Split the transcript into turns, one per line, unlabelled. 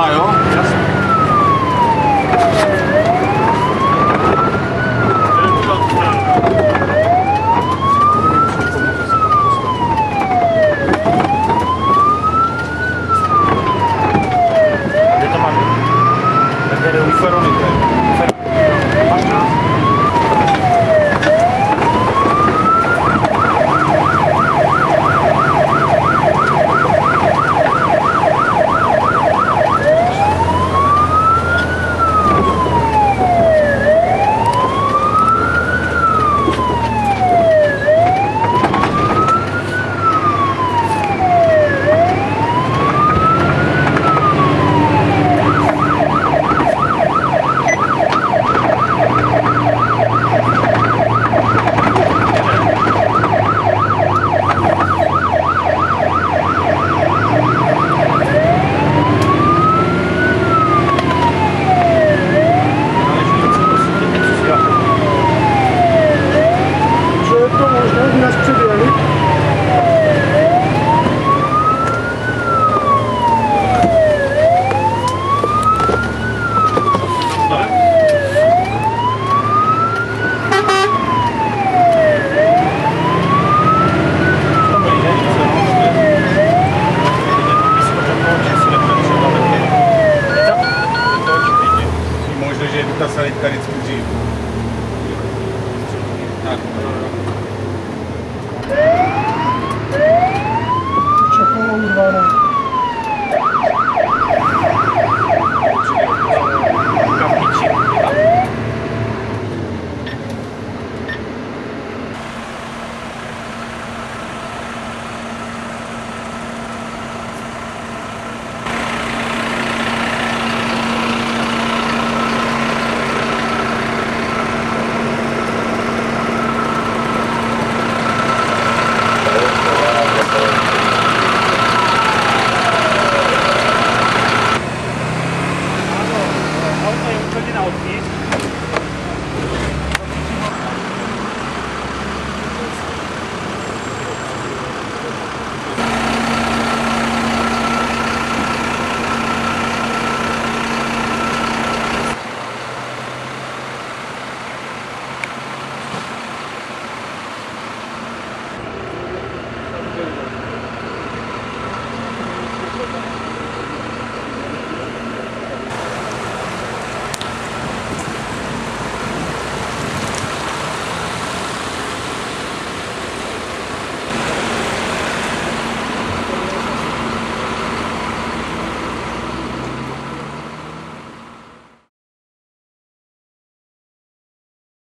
A jo, jasně. Kde to mám? Tak jde do Ferony, to je. されたり築地。aqui.